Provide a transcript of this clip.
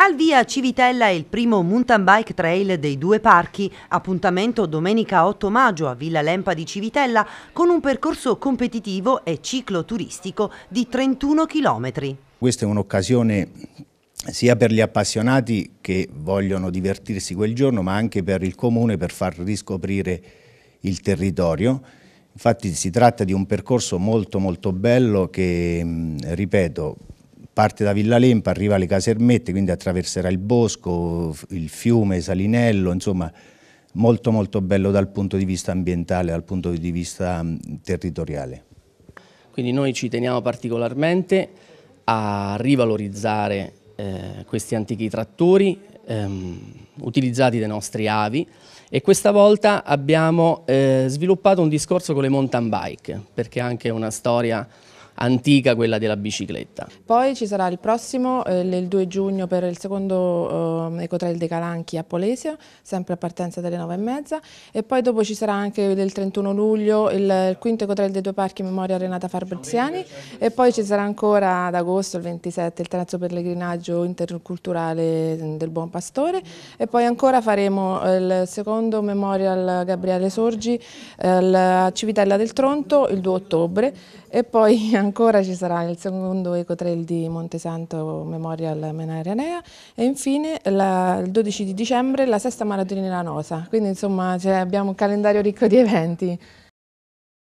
Al via Civitella è il primo mountain bike trail dei due parchi, appuntamento domenica 8 maggio a Villa Lempa di Civitella con un percorso competitivo e cicloturistico di 31 km. Questa è un'occasione sia per gli appassionati che vogliono divertirsi quel giorno, ma anche per il comune per far riscoprire il territorio. Infatti si tratta di un percorso molto molto bello che, ripeto, parte da Villa Lempa, arriva alle Casermette, quindi attraverserà il bosco, il fiume, Salinello, insomma molto molto bello dal punto di vista ambientale, dal punto di vista territoriale. Quindi noi ci teniamo particolarmente a rivalorizzare eh, questi antichi trattori ehm, utilizzati dai nostri avi e questa volta abbiamo eh, sviluppato un discorso con le mountain bike perché anche una storia antica quella della bicicletta. Poi ci sarà il prossimo, eh, il 2 giugno per il secondo eh, Ecotrail dei Calanchi a Polesio, sempre a partenza delle 9 e mezza. E poi dopo ci sarà anche il 31 luglio il, il quinto Ecotrail dei due parchi memoria Renata Fabriziani e poi ci sarà ancora ad agosto il 27 il terzo pellegrinaggio interculturale del Buon Pastore. E poi ancora faremo il secondo Memorial Gabriele Sorgi eh, a Civitella del Tronto il 2 ottobre. E poi ci sarà il secondo ecotrail di Montesanto Memorial Menarianea e infine la, il 12 di dicembre la sesta maratonina Nosa, quindi insomma abbiamo un calendario ricco di eventi.